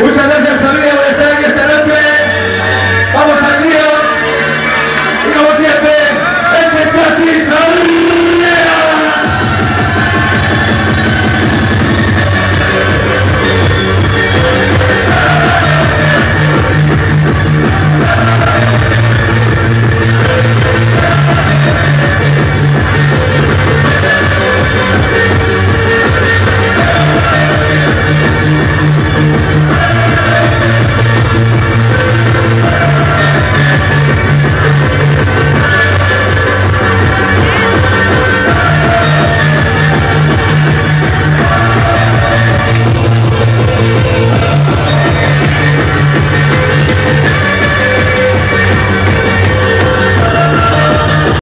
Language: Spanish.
Muchas gracias familia por estar aquí.